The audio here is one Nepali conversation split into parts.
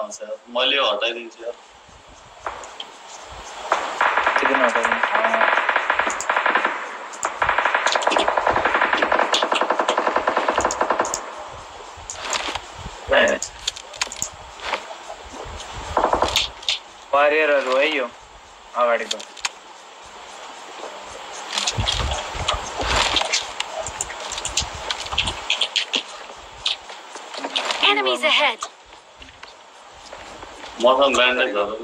नेपाल मात्र आउँछ मैले यो हटाइदिन्छु यार वारियरहरू है यो अगाडिको Enemies ahead. Mua xong, đưa em lên được.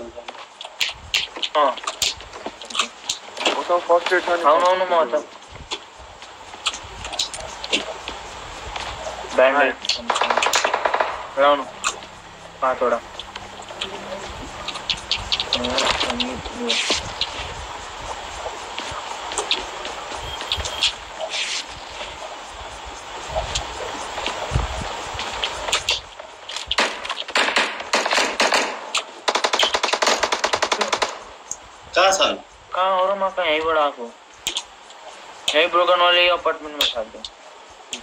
यहीँ ब्रोकनवाले अपार्टमेन्टमा छ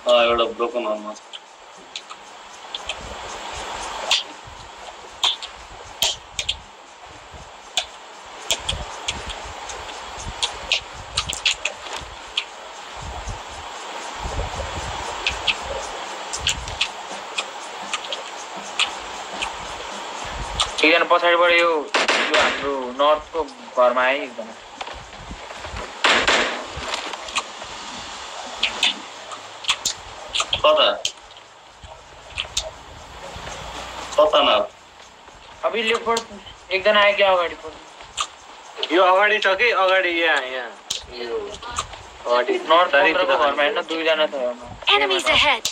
एउटा ब्रोकन हलमा छ एकजना पछाडिबाट यो हाम्रो नर्थको घरमा आयो एकजना कता कता न अब लेफ्टबाट एकजना आयो क्या अगाडि पऱ्यो यो अगाडि छ कि अगाडि यहाँ यहाँ। यो अगाडि नर्थ पन्ध्रको घरमा हेर्न दुईजना छ Enemies ahead.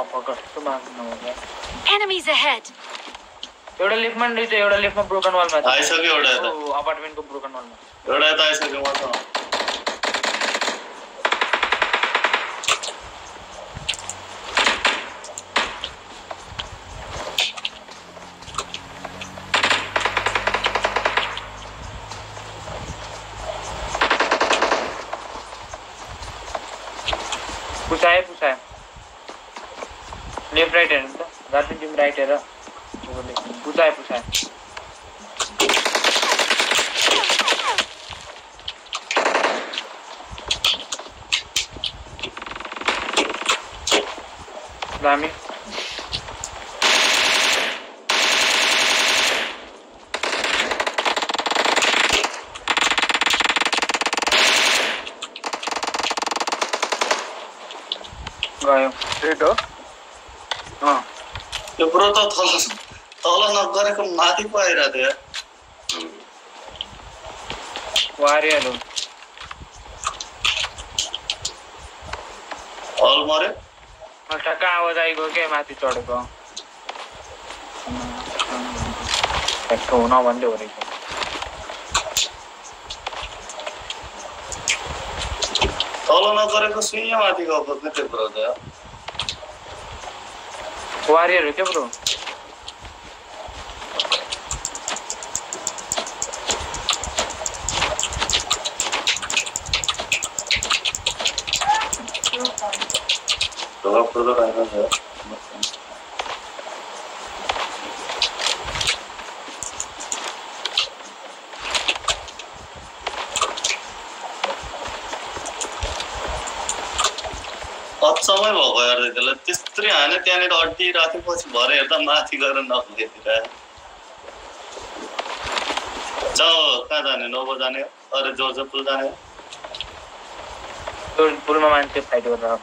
अब कस्तो माग्नु नहुँदा Enemies ahead. एउटा लिफ्टमा रहेछ एउटा लिफ्टमा ब्रोकन वालमा छ आइसक्यो एउटा यता अपार्टमेन्टको ब्रोकन वालमा एउटा यता आइसक्यो मसँग पूछा पूछा है लेफ़्ट राइट है गार्डन टीम राइट है पूछा है पूछा है Dami. गयो त तल तल नगरेको माथि पो आइरहेको थियो हल मऱ्यो आवाज आइगयो क्या माथि चढेको ठ्याक्क हुन भन्दै हो रहेछ तल नगरेको सुइँ माथि गएको थियो त्यो ब्रो त वारियर हो क्या ब्रो ढोका फुर्दो रहेन थियो अचम्मै भएको यार त्यसलाई हाने त्यहाँनिर अड्डी राखेपछि भरे हेर्दा माथि गएर नखुलेतिर जाऊ कहाँ जाने? नोबो जाने? अरे जोरजपुर जाने। पुलमा मान्छे फाइट गरेर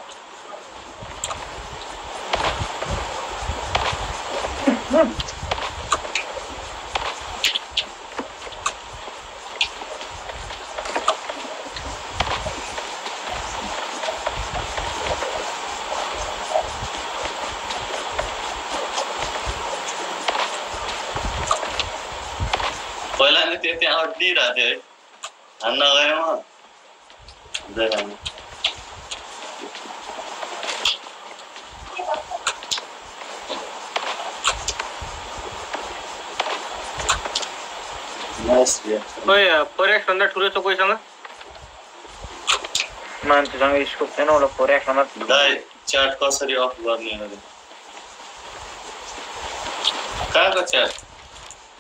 आएको। अड्डिरहेको थियो है हान्न गएमा हुँदैन हान्नु। Nice reaction. खोइ फोर एक्स भन्दा ठुलो छ कोहीसँग मान्छेसँग स्कोप छैन उसलाई फोर एक्समा दाइ च्याट कसरी अफ गर्ने अरे कहाँको च्याट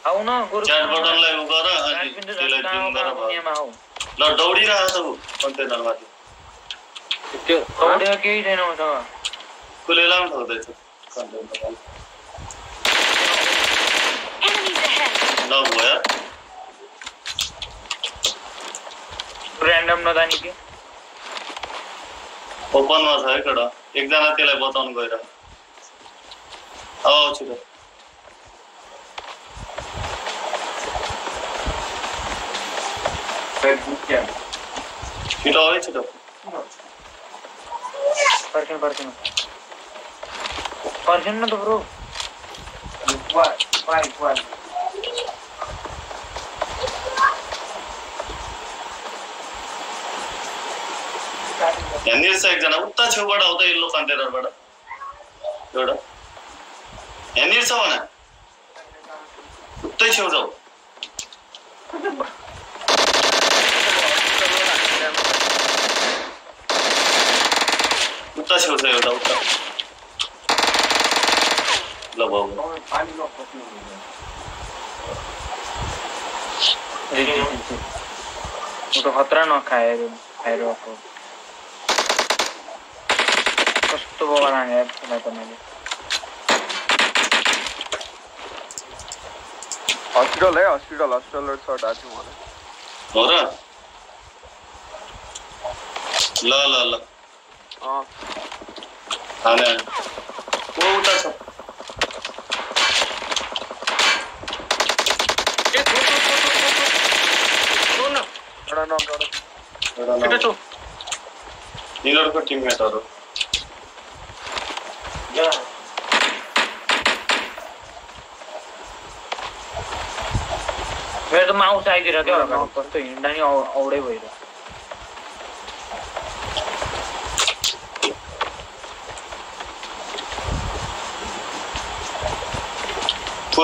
आउ न गुरु च्याट बटनलाई उ गर अनि त्यसलाई जुम गर भयो। दुनियाँमा हौ ल दौडिरहेको छ ऊ कन्टेनरमाथि त्यो। दौडेको केही छैन उसँग। ahead! ल भयो। ऱ्यान्डम नजानी कि? ओपनमा छ है केटा एकजना त्यसलाई बताउनु गएर छिटो। छिटो है छिटो पर्खिनु पर्खिनु पर्खिनु न त ब्रो यहाँनिर छ एकजना उता छेउबाट आउँदा यल्लो कन्टेनरबाट एउटा यहाँनिर छ भने Uda się zajął, uda, uda. Lobo. तो खतरा ना खाए खाए को कुछ तो वो बना है मैं तो मैंने हॉस्पिटल है हॉस्पिटल हॉस्पिटल और शॉट आ चुका है हो रहा? ला ला ला। हाँ। हाने हाने ऊ उता छ ए, थो, थो, थो, थो, थो, थो। थो न, एउटा नक एउटा एउटा छिटो नम्बर। छु यिनीहरूको टिममेटहरू मेरो त माउस आइदिएर क्या अगाडि कस्तो हिँड्दा नि औ- औडै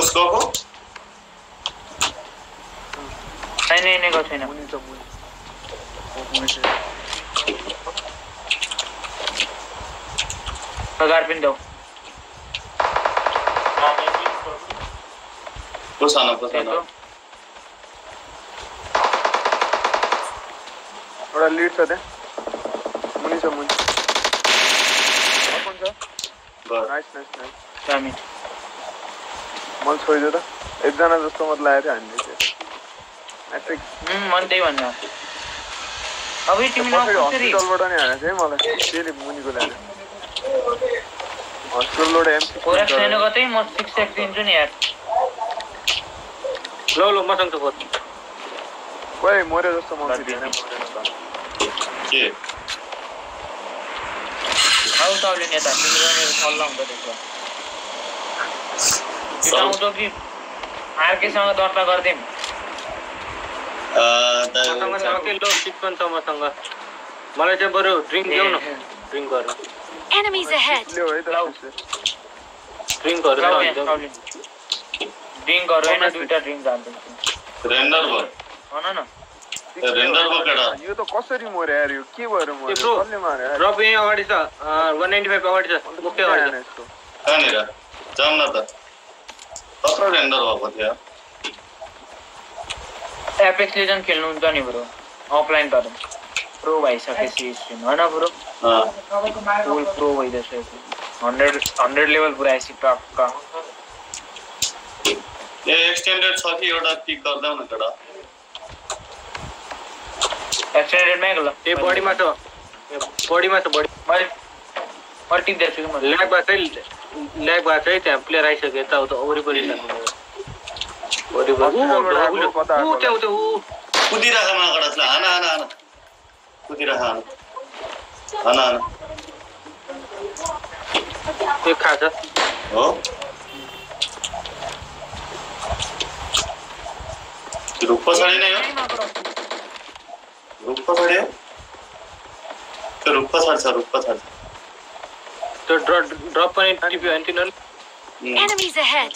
कसको हो हैन हैन गएको छैन हज़ार पनि देऊ पसाना पसाना थोड़ा लीड से दे। मुनी से मुनी कौन सा? नाइस नाइस नाइस मैले छोडिदियो त एकजना जस्तो मात्रै लागेको थियो हामीले हस्पिटलबाट नि हानेको थियो है मलाई त्यसले मुनिको ल्याएर हस्पिटलबाट एमसी ल ल मसँग फोर खोइ मऱ्यो जस्तो म फेरि होइन मरेन त के आउ त अहिले नेता तिम्रो मेरो सल्लाह हुन्छ जिताउँछौ कि अर्कैसँग दर्ता गरिदिउँ मसँग छ छ मलाई चाहिँ बरु ड्रिङ्क देऊ न ड्रिङ्क गर Enemies ahead! ड्रिङ्क गरौँ होइन दुइटा ड्रिङ्क हालिदिन्छु रेन्डर भयो भन न भयो यो त कसरी मऱ्यो यार यो के मार्यो यार? रब यहीँ अगाडि छ वान नाइन्टी फाइभ अगाडि छ अगाडि हाने? कहाँनिर जाऊँ न त पकड़ो के अंदर वापस यार एपिक्स लीजन खेलनु हुन्छ नि ब्रो अफलाइन तर प्रो भइसक्यो सी स्ट्रिम हैन ब्रो फुल प्रो भइसक्यो 100 100 लेभल पुऱ्याएपछि टक्क ए एक्सटेन्डेड छ कि एउटा पिक गर्दा न एउटा एक्सटेन्डेड मै गल ए बडीमा छ बडीमा छ बडी मैले मैले टिप दिएको छु म ल्याग भएको छ ल्याग भएको चाहिँ त्यहाँ प्लेयर आइसक्यो यताउता वरिपरि छ वरिपरि ऊ, हस्पिटलबाट आएको ऊ, कता ऊ, आएको त्यहाँ उता ऊ कुदिरहेको माकडा हान हान हान कुदिरहेको हान हान हान त्यो खान्छ हो रुख पछाडि नै हो रुख पछाडि हो त्यो रुख पछाडि छ रुख पछाडि So drop drop an antinal. Enemies ahead.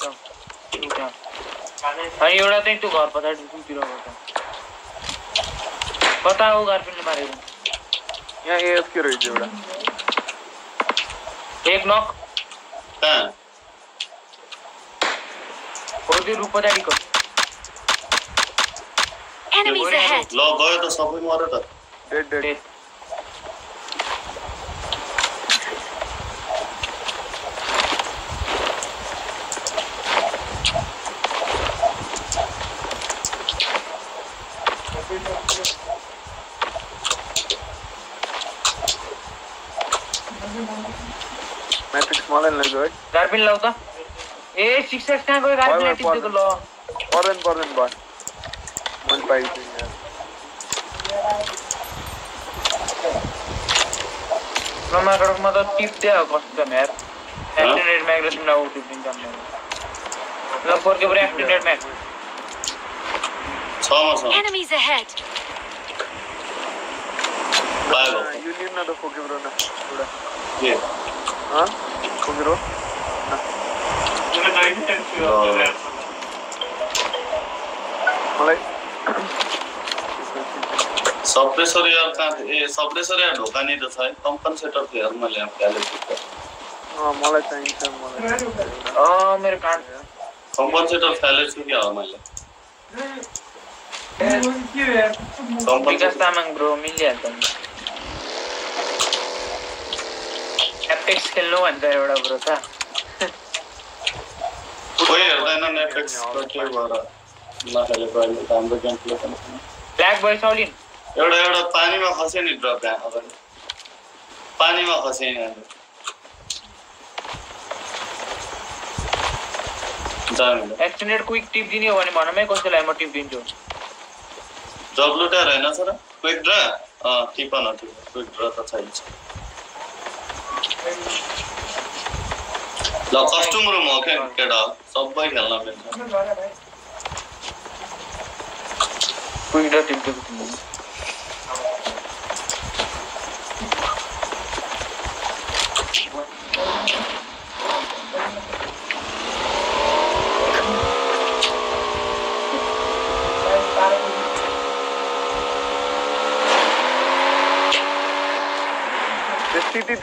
भाई ये उड़ा दें घर पता है तुम पीरो होता पता है घर मारे यहाँ ये एस क्यों रही एक नॉक हाँ। और भी रूप पता है क्या Enemies ahead. गए तो सब ही मारे तो। गार्पिन लाउ त ए सिक्स एक्स कहाँ गयो भयो, टिपेको ल पर्दैन पर्दैन भयो मैले पाइछु यहाँ नमाकडकमा त टिप्दै हो कस्तो छ यार एक्सटेन्डेड म्याग र तिमीलाई ऊ टिपिन्छ ल फोर्के पऱ्यो एक्सटेन्डेड म्याग छमा छ Enemies ahead! पायो यो लिनु न त फोकेब्रो न एउटा के हँ फोकेब्रो मलाई सप्रेसर यार कहाँ ए सप्रेसर यार ढोकानी त छ है कम्पनसेटर मैले अँ मलाई चाहिन्छ मलाई अँ मेरो कार्ड कम्पनसेटर फ्यालेको छु क्या हो मैले विकास तामाङ ब्रो मिलिहाल्छ नि एपेक्स खेल्नु भन्छ एउटा ब्रो त कोही हेर्दैन नेटफ्लिक्स के भएर नखेलेको अहिले त हाम्रो गेम प्ले पनि छैन। ब्ल्याक बोय साउलिन एउटा एउटा पानीमा खस्यो नि ड्रप यहाँ पानीमा खसेँ यहाँनिर जानु एक्सटेन्डेड क्विक टिप दिने हो भने भनमै कसैलाई म टिप दिन्छु जब लुटाएर होइन सर? क्विक ड्रा अँ टिप न टिप क्विक ड्रा त चाहिन्छ ल कस्ट्युम रुम हो क्या केटा सबै खेल्न मिल्छ क्विक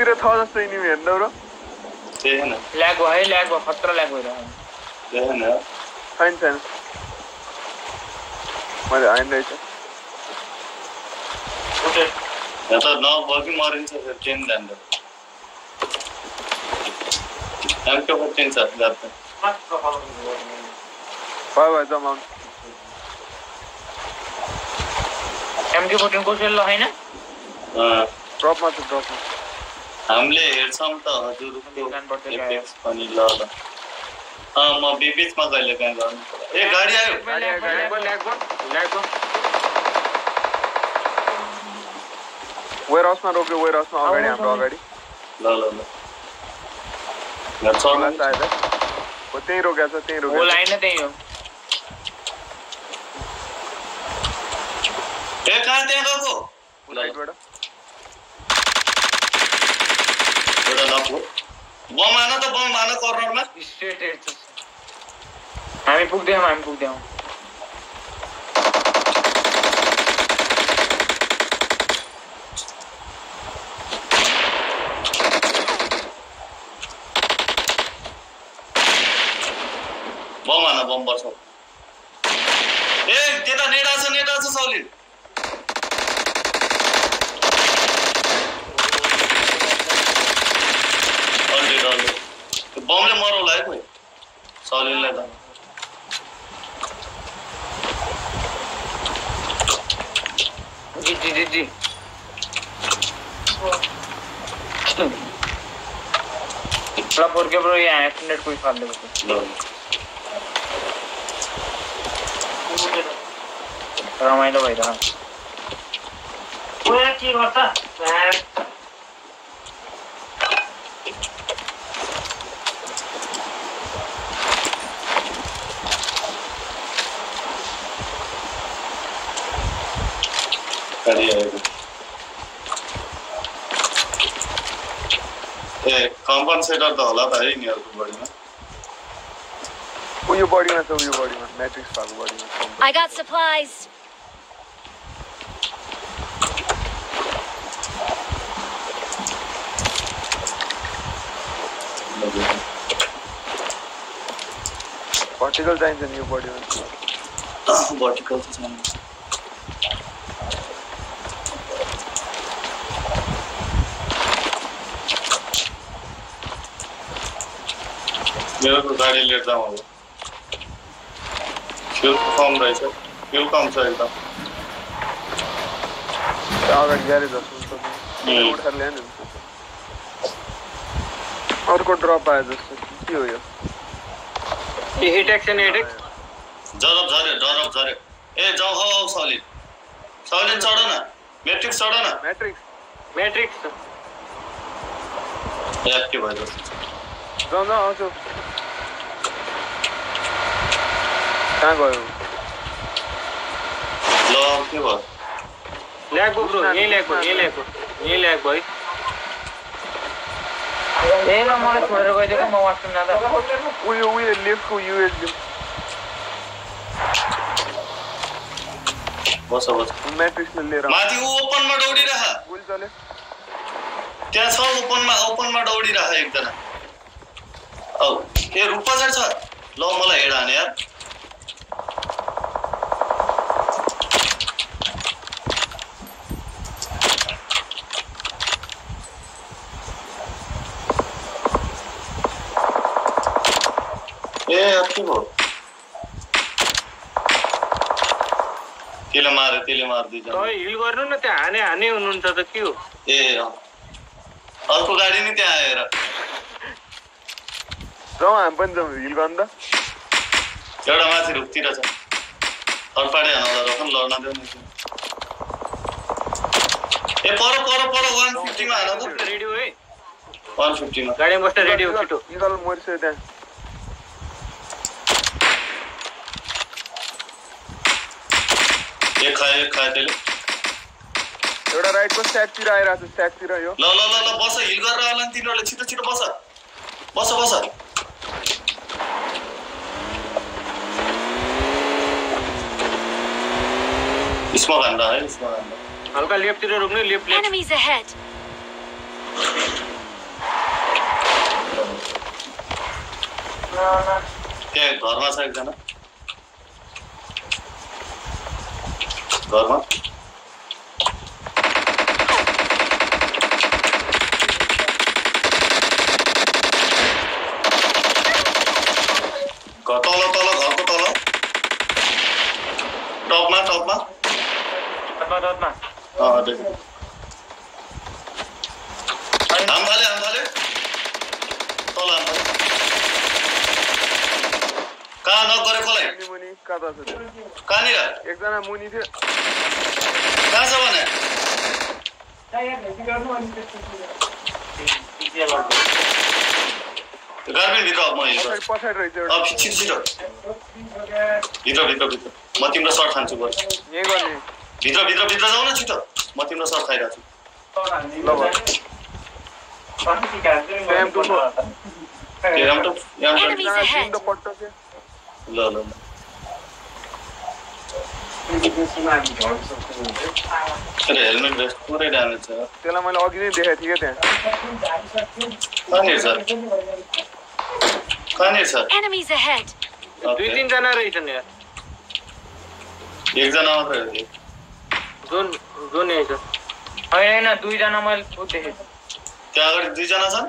र छ जस्तो नि हेर्नु र देखना लैग हुआ है लैग हुआ खतरा लैग हो रहा है। देखना फाइन फाइन మరి ఆయన అయితే ఓకే సార్ నా వర్కింగ్ మార్నింగ్ సార్ చేయండి అండి దానికి వచ్చింది సార్ జాగ్రత్త బాయ్ బాయ్ జామ్ एमके फोर्टीन को चल रहा है ना? ड्रॉप मत ड्रॉप मत हामीले हेर्छौँ त हजुरको एपेक्स पनि ल ल। अँ म बिबिचमा कहिले काहीँ गर्नु। ए गाडी आयो। वेयर हाउसमा रोक्यो वेयर हाउसमा अगाडि हाम्रो अगाडि। ल ल ल। हो त्यहीँ रोकेको छ त्यहीँ हो रोकेको लाइन नै त्यही हो। ए कहाँ त्यहाँ गएको? त कर्नरमा स्ट्रेट हेर्छ हामी पुग्दैछौँ हामी पुग्दैछौँ बम आन बम बर्छ ए त्यता नेटा छ नेटा छ all dead all dead bomb जी जी जी जी ब्रो ये एक्सीडेंट कोई फाड़ देगा रमाइलो भइरहेको कम्पनसेटर त होला त है यिनीहरूको बढीमा उयो बडीमा छ उयो बडीमा म्याट्रिक्स भएको बडीमा I got supplies. भर्टिकल चाहिन्छ नि यो बडीमा भर्टिकल त छैन मेरे को गाड़ी लेट जाऊँ अब फ्यूल कम रही है फ्यूल कम से एकदम क्या गाड़ी जा रही था सुन तो कर लेने और को ड्रॉप आया दस की हो गया ये हिट एक्शन हिट ड्रॉप जा रहे ज़रा जा रहे ए जाओ हो सॉलिड सॉलिड चढ़ो ना मैट्रिक्स चढ़ो ना मैट्रिक्स मैट्रिक्स ये आपकी बात है जाओ ना आओ कहाँ गयो ल के भयो ल्याग ब्रो यही भयो यही भयो यही ल्याग भयो ए ल मलाई छोडेर गइदिएको म वासरुम जाँदा उयो उयो लेफ्टको युएसडी बस बस म्याट्रिक्सले लिएर आऊ। माथि ऊ ओपनमा दौडिरह गोली चल्यो त्यहाँ छ ओपनमा ओपनमा दौडिरह एकजना औ ए रुख पछाडि छ ल मलाई हेड हाने यार ए यार के भयो त्यसले माऱ्यो त्यसले मारिदिन्छ तपाईँ हिल गर्नु न त्यहाँ हाने हाने हुनुहुन्छ त के हो? ए। अर्को गाडी नि त्यहाँ आएर। जाउँ हामी पनि जाउँ हिल गर्नु त। एउटा माथि रुखतिर छ। थर्डपाडी हानाउँदा रकम लड्न देऊ न ए पर पर पर वान फिफ्टीमा हान त रेडी हो। है वान फिफ्टीमा गाडीमा बस्दा रेडी हो छिटो। निकाल मरिसक्यो त्यहाँ। एक खायो एक खायो त्यसले एउटा राइटको स्ट्याकतिर आइरहेको छ स्ट्याकतिर यो। ल ल ल ल बस हिल गरेर आउला नि तिनीहरूले छिटो छिटो बस। बस बस। स्मोक हान्दा है हान्दा हल्का लेफ्टतिर रोक्नु लेफ्ट लेफ्ट। Ahead. त्यहाँ घरमा छ एकजना। घरमा घर तल तल घरको तल टपमा टपमा मदतमा अँ, देखेँ। हाम नक? कहाँनिर एकजना मुनि थियो कहाँ छ भने गार्मेन्टभित्र म छिटो छिटो भित्र भित्र भित्र म तिम्रो सर्ट खान्छु बरु भित्र भित्र भित्र जाऊ न छिटो म तिम्रो सर्ट खाइरहेको छु ल यहाँ यहाँ ल त्यसलाई मैले अघि नै देखाएको थिएँ क्या त्यहाँ कहाँनिर छ? कहाँनिर छ? Enemies ahead. दुई। तिनजना रहेछन् यार एकजना मात्रै? जोन जोन यही छ। होइन होइन दुईजना मैले ऊ देखेको त्यहाँ अगाडि दुईजना छन्?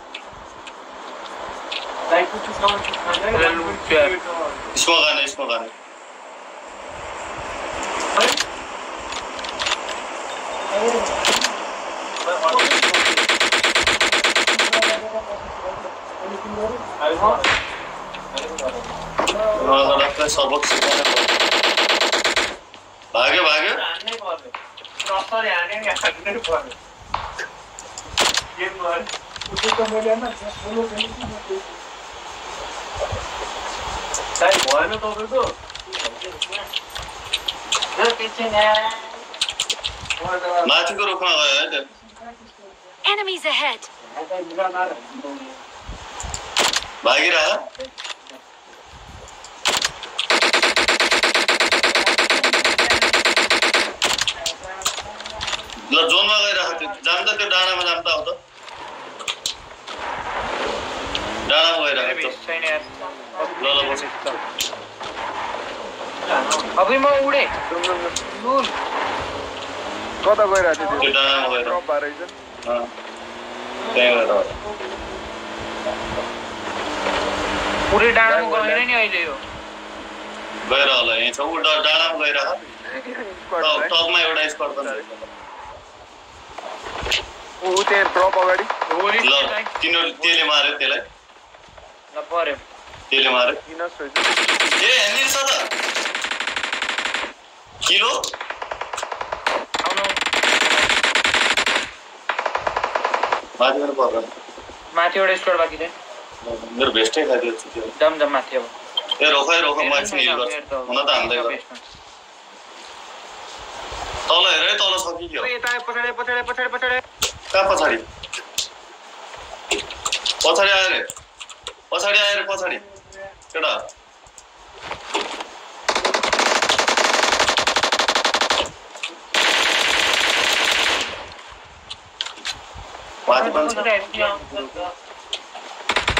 اسمه غنى اسمه غنى sabah sabah Bağır bağır. Anne bağır. Profesör yani yakınları bağır. Gel bağır. Bu da böyle hemen. Bunu konuşayım. खै सबक सिकाउनै पर्यो भाग्यो भाग्यो भएन तपाईँको माथिको रुखमा गयो है त्यो Enemies ahead. भागिरह ल जोनमा गइरहेको त्यो जान्छ त्यो डाँडामा जान्छ आउँछ डाँडामा गइरहेको ल ल बस अघि म उडे। लुल कता गइरहेको थियो त्यो? त्यो गएर ड्रप भएर गएर। पुरै डाँडामा गएन नि अहिले यो। गएर होला यहीँ छ। ऊ डाँडामा है। टपमा एउटा छ। ऊ त्यहाँ ड्रप अगाडि। तिनीहरू त्यसले मार्यो त्यसलाई। ल पर्यो त्यसले मार्यो किनस रहेछ ए हेर्ने छ त किलो आउनु माथि पनि पर्दैन माथि एउटा स्टोर बाँकी छ दम दम माथि अब ए रोखै रोख म एकछिन हिल गर्छु हुन त हान्दै गर तल हेर है तल छ कि के हो यता पछाडि पछाडि पछाडि पछाडि कहाँ पछाडि छ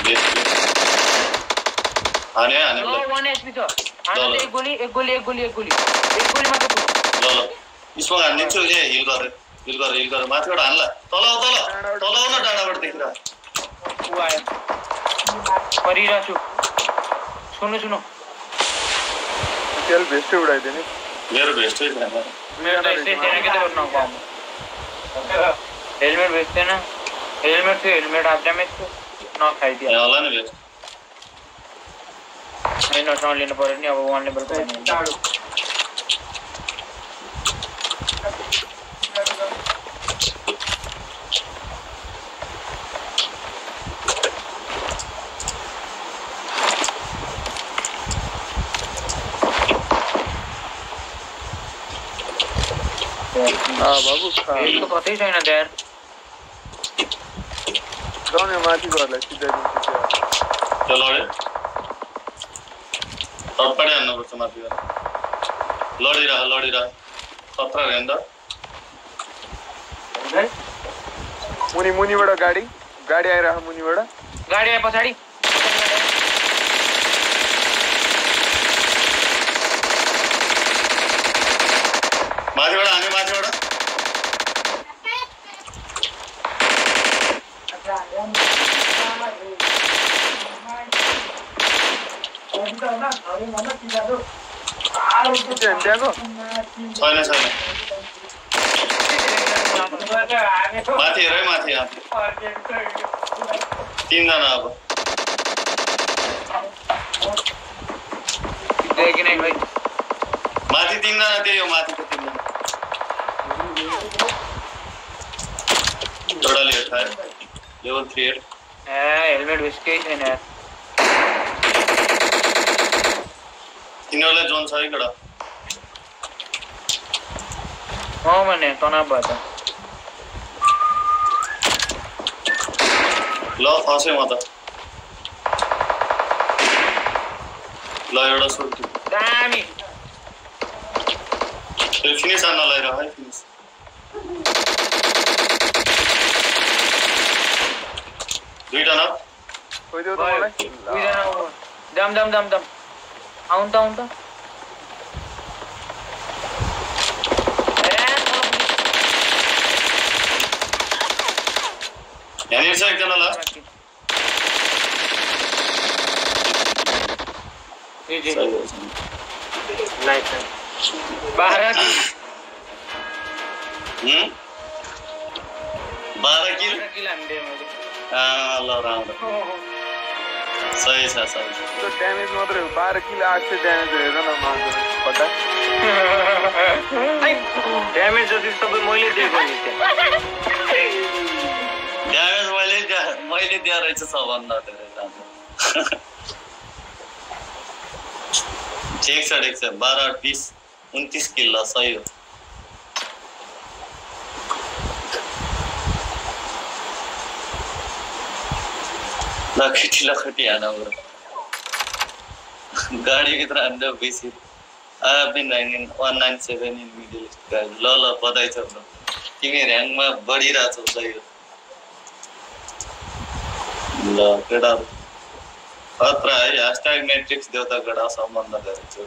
बेस, बेस। हाने हाने ल वान एचपी छ हान एक गोली एक गोली एक गोली एक गोली एक गोली मात्र पुग्यो। ल स्मोक हानिदिन्छु ए हिल गरेर हिल गरेर हिल गरेर माथिबाट हान्ला तल तल तल न डाँडाबाट देखिरह ऊ आयो परिरहेको छु सुन्नु सुन्नु तेल भेस्टै उडाइदियो नि मेरो भेस्टै छैन मेरो त यस्तै छैन के त गर्नु अब गाउँमा हेलमेट बेच्दैन हेलमेट थियो हेलमेट हाफ ड्यामेज थियो नखाइदियो यहाँ होला नि भेस्ट नसँग लिनु पऱ्यो नि अब वान लेभलको अँ बाबु कतै छैन त्यहाँ जाउँ न माथि त्यो लड्यो तत्पाडै हान्नुपर्छ माथि गएर लडिरह लडिरह खतरा हेर्नु त मुनि मुनिबाट गाडी गाडी आइरह मुनिबाट गाडी आए पछाडि माथिबाट छैन छैन माथि हेर है माथि तिनजना अब माथि तिनजना त्यही हो माथिको तिनजना एउटाले हेठायो level three at a helmet base केही छैन तिनीहरूलाई जोन छ है केटा। भने तनाव भयो त। ल फसेँ म त ल एउटा सोध्छु दामी। फिनिस हान्न लगाएर है फिनिस। दुईटा न खोइदेऊ त भयो। मलाई दुईजना उ- दम दम दम दम आउनु त आउनु त ए, यहाँनिर छ एकजना लास्ट जी, जी। नाइस बाह्र हम्म? बाह्र किल बाह्र किलो हामीले मैले आ, ल राम्रो सही छ सही छ। त्यो ड्यामेज मात्रै हो बाह्र किलो आठ सय ड्यामेज हेर न ड्यामेज जति सबै मैले दिएको नि ड्यामेज मैले दिए- मैले दिएर रहेछ सबभन्दा धेरै ठिक छ ठिक छ। बाह्र बिस उन्तिस किलो सही हो। लखटी लखटी आना हो रहा गाड़ी कितना अंदर बेसी I have been rank in 197 in middle east guys ल ल बधाई छ ब्रो तिमी र्याङ्कमा बढिरहेको छौ यो ल केटा अत्र है ह्यासट्याग मेट्रिक्स देउता केटा सम्बन्ध गरेको छु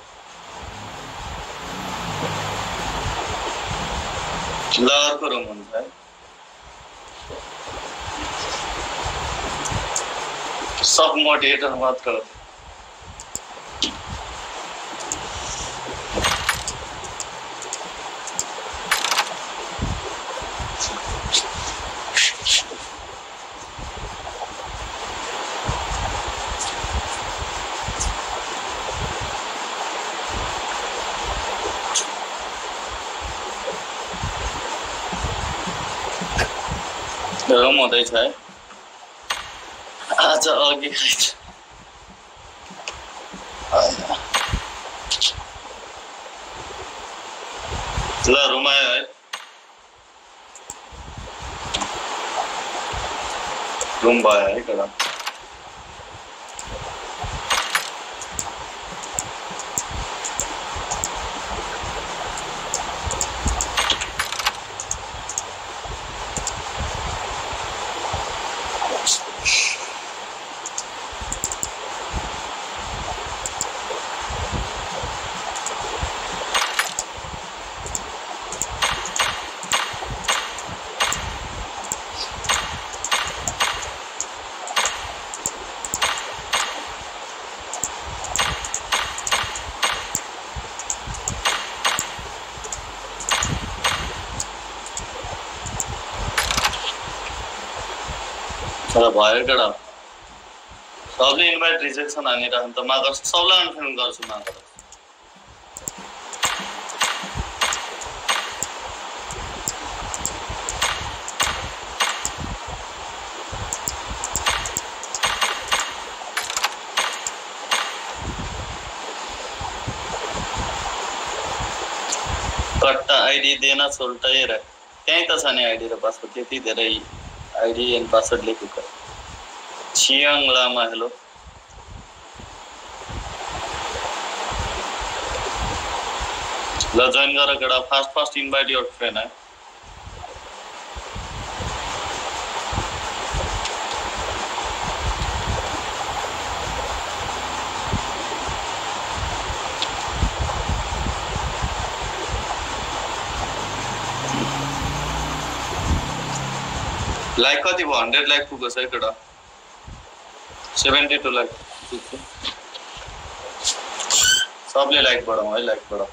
ल अर्को रुम हुन्छ है सब मॉडिएटर मत करो गरम है। आज अघि खाइछ ल रुम आयो है रुम भयो भयो सबले इन्भाइट रिजेक्सन हानिरहनु त मागर सबलाई अनफ्रेन्ड गर्छु मागर कट्टा आइडी दिएन सोल्टै र त्यहीँ त छ नि आइडी र पासवर्ड त्यति धेरै आइडी एन्ड पासवर्ड लेखेको छियाङ लामा हेलो ल join fast fast invite your friend है। लाइक कति भयो हन्ड्रेड लाइक पुगेको छ है केटा सेवेंटी टू लाख। ठीक है सबले लाइक बढाउँ है लाइक बढाउँ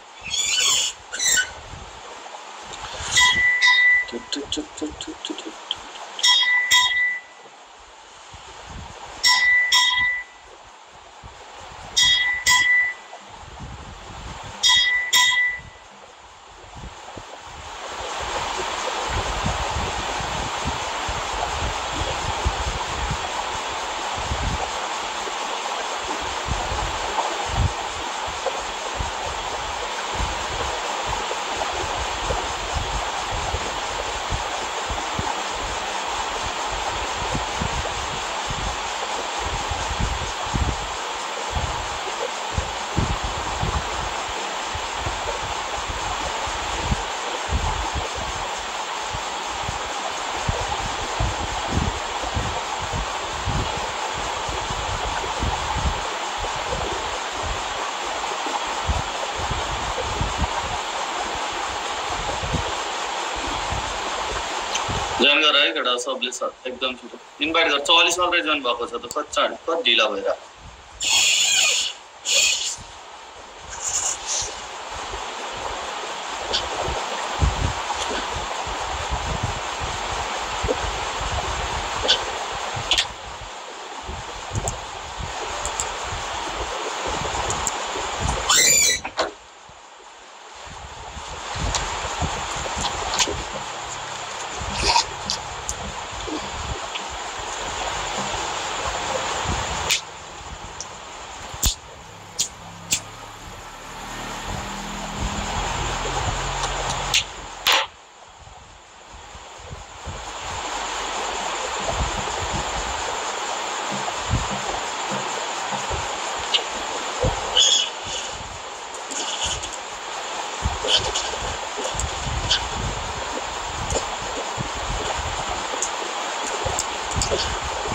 जोइन गर है केटा सबले सब एकदम छिटो। इन्भाइट गर चौवालिस मात्रै जोइन भएको छ त कति कति ढिला भएर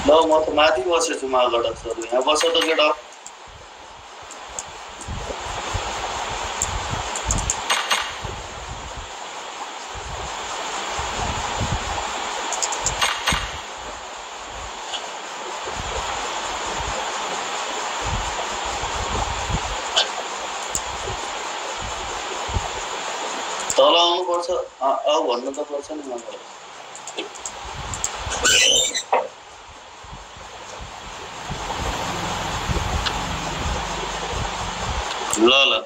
ल त माथि बसेछु मालबाट यहाँ बस त केटा। तल आउनुपर्छ। आऊ भन्नु त पर्छ नि मलाई। ल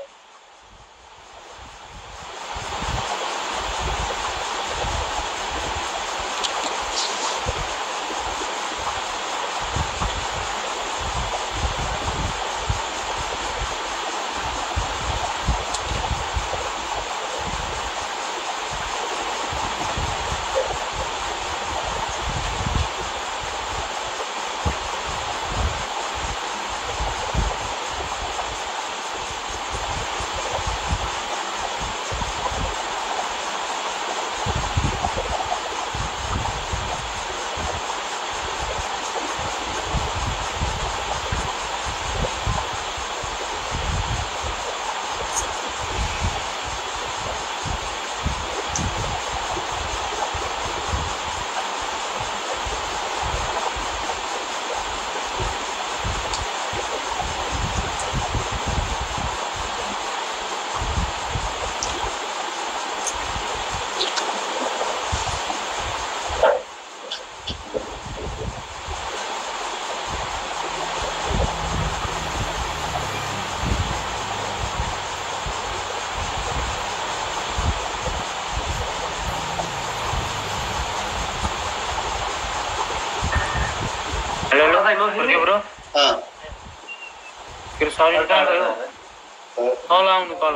फर्क्यो ब्रो के अरे साउलिन कहाँ गयो तल आउनु तल